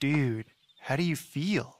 Dude, how do you feel?